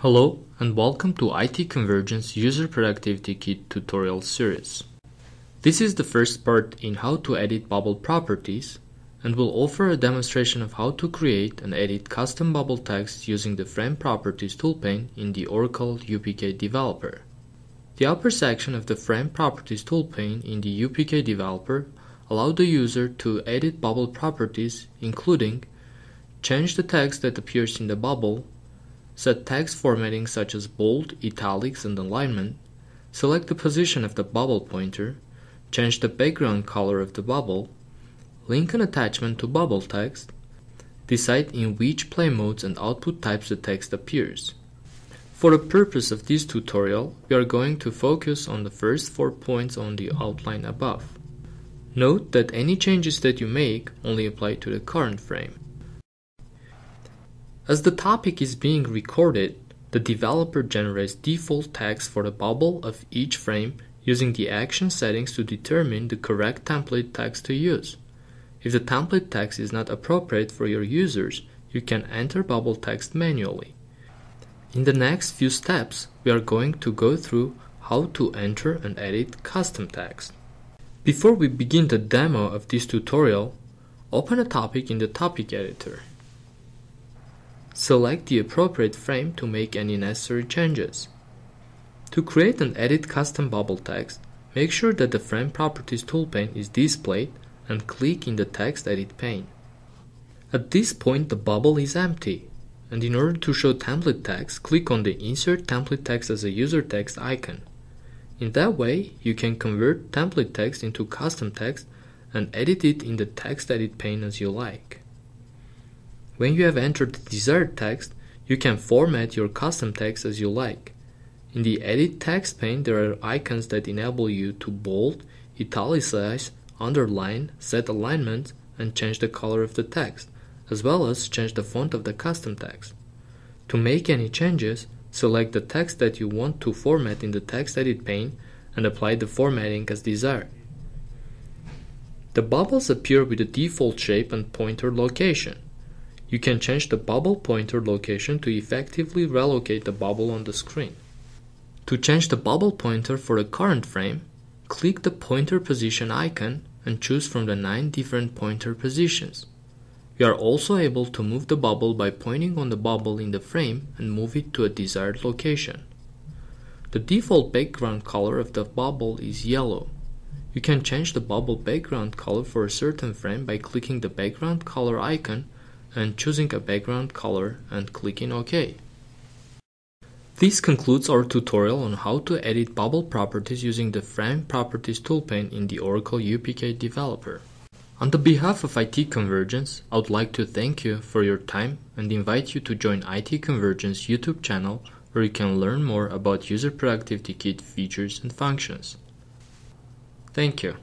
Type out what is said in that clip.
Hello and welcome to IT Convergence User Productivity Kit tutorial series. This is the first part in how to edit bubble properties and will offer a demonstration of how to create and edit custom bubble text using the Frame Properties toolpane in the Oracle UPK Developer. The upper section of the Frame Properties toolpane in the UPK Developer allow the user to edit bubble properties including change the text that appears in the bubble Set text formatting such as bold, italics, and alignment. Select the position of the bubble pointer. Change the background color of the bubble. Link an attachment to bubble text. Decide in which play modes and output types the text appears. For the purpose of this tutorial, we are going to focus on the first four points on the outline above. Note that any changes that you make only apply to the current frame. As the topic is being recorded, the developer generates default text for the bubble of each frame using the action settings to determine the correct template text to use. If the template text is not appropriate for your users, you can enter bubble text manually. In the next few steps, we are going to go through how to enter and edit custom text. Before we begin the demo of this tutorial, open a topic in the topic editor. Select the appropriate frame to make any necessary changes. To create and edit custom bubble text, make sure that the Frame Properties toolpane is displayed and click in the Text Edit pane. At this point the bubble is empty, and in order to show template text, click on the Insert Template Text as a user text icon. In that way, you can convert template text into custom text and edit it in the Text Edit pane as you like. When you have entered the desired text, you can format your custom text as you like. In the Edit Text pane, there are icons that enable you to bold, italicize, underline, set alignment, and change the color of the text, as well as change the font of the custom text. To make any changes, select the text that you want to format in the Text Edit pane and apply the formatting as desired. The bubbles appear with the default shape and pointer location. You can change the bubble pointer location to effectively relocate the bubble on the screen. To change the bubble pointer for the current frame, click the pointer position icon and choose from the 9 different pointer positions. You are also able to move the bubble by pointing on the bubble in the frame and move it to a desired location. The default background color of the bubble is yellow. You can change the bubble background color for a certain frame by clicking the background color icon and choosing a background color and clicking OK. This concludes our tutorial on how to edit bubble properties using the Frame Properties toolpane in the Oracle UPK Developer. On the behalf of IT Convergence, I would like to thank you for your time and invite you to join IT Convergence YouTube channel where you can learn more about User Productivity Kit features and functions. Thank you.